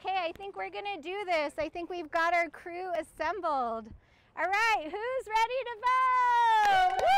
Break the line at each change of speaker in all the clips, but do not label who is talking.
Okay, I think we're gonna do this. I think we've got our crew assembled. All right, who's ready to vote? Woo!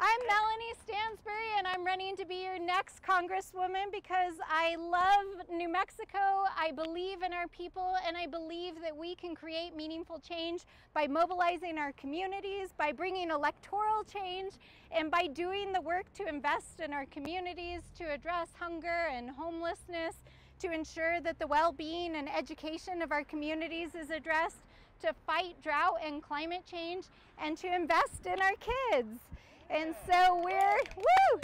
I'm Melanie Stansbury, and I'm running to be your next Congresswoman because I love New Mexico. I believe in our people, and I believe that we can create meaningful change by mobilizing our communities, by bringing electoral change, and by doing the work to invest in our communities, to address hunger and homelessness, to ensure that the well-being and education of our communities is addressed, to fight drought and climate change, and to invest in our kids. And so we're, woo!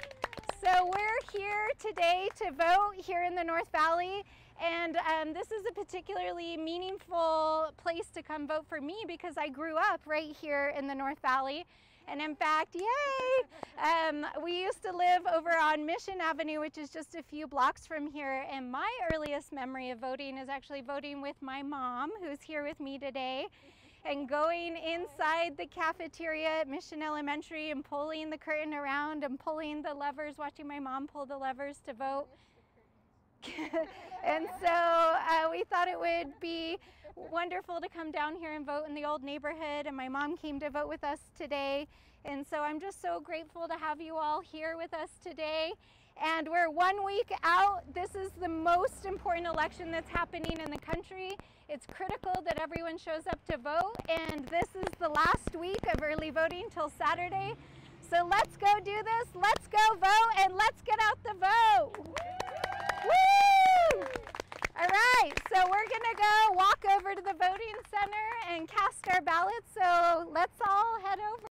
So we're here today to vote here in the North Valley. And um, this is a particularly meaningful place to come vote for me because I grew up right here in the North Valley. And in fact, yay! Um, we used to live over on Mission Avenue, which is just a few blocks from here. And my earliest memory of voting is actually voting with my mom, who's here with me today and going inside the cafeteria at Mission Elementary and pulling the curtain around and pulling the levers, watching my mom pull the levers to vote. and so uh, we thought it would be wonderful to come down here and vote in the old neighborhood and my mom came to vote with us today and so I'm just so grateful to have you all here with us today and we're one week out. This is the most important election that's happening in the country. It's critical that everyone shows up to vote and this is the last week of early voting till Saturday. So let's go do this, let's go vote and let's get out the vote. Woo! All right, we're gonna go walk over to the voting center and cast our ballots. So let's all head over.